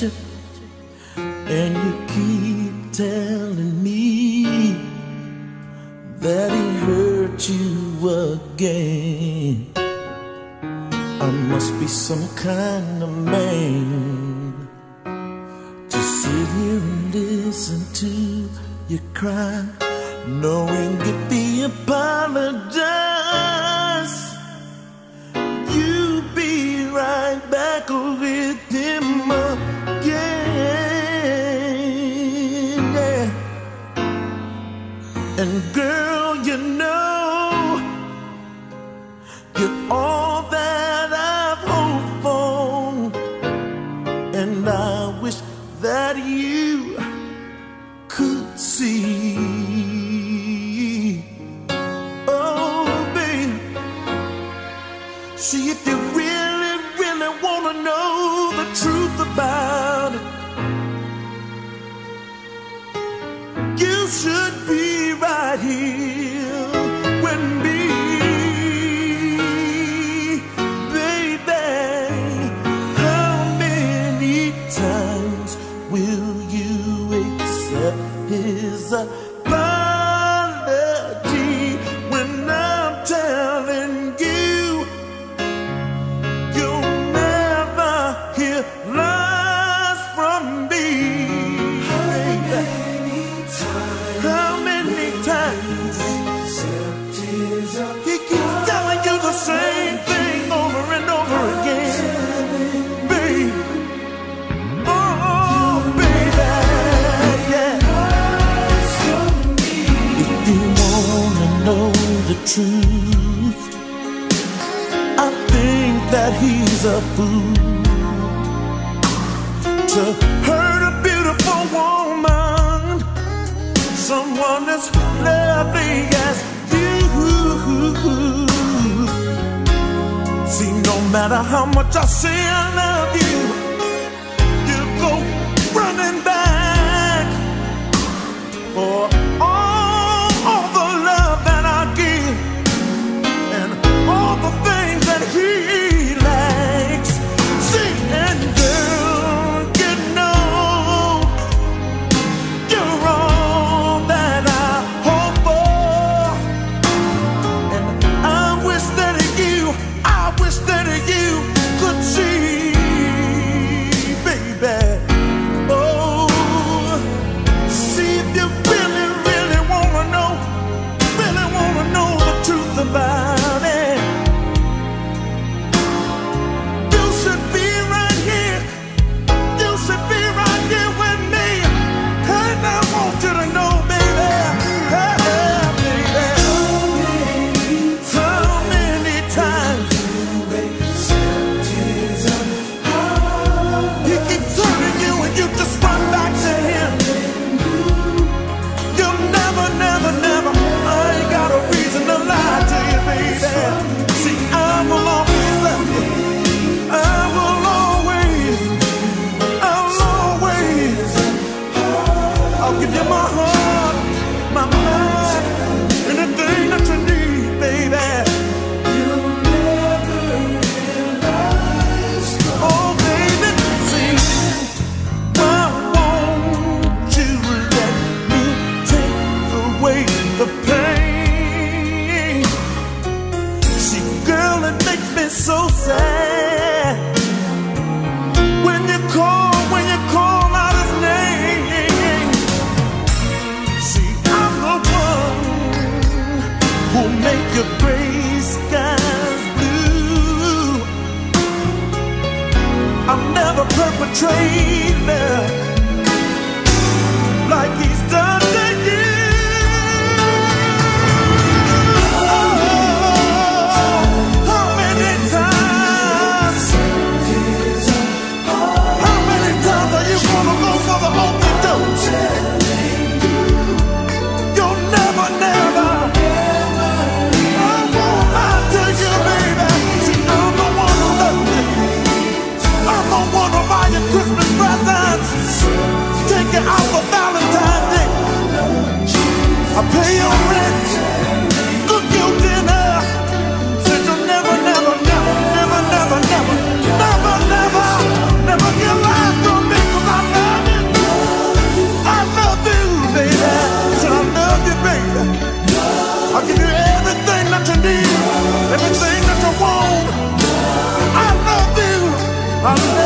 You, and you keep telling me that he hurt you again. I must be some kind of man to sit here and listen to you cry, knowing if he apologize, see if you really, really wanna know the truth about it. You should be right here with me, baby. How many times will you accept his that he's a fool to hurt a beautiful woman someone as lovely as you. See, no matter how much I say I love you, you it's so sad when you call, when you call out his name. See, I'm the one who'll make your gray skies blue. I'll never perpetrate. want to buy you Christmas presents. Take out for Valentine's Day. I pay your rent, cook your dinner. Said you'll never, never, never, never, never, never, never, never, never give me 'cause I love you. I love you, baby. Said I love you, baby. I'll give you everything that you need, everything that you want. I love you.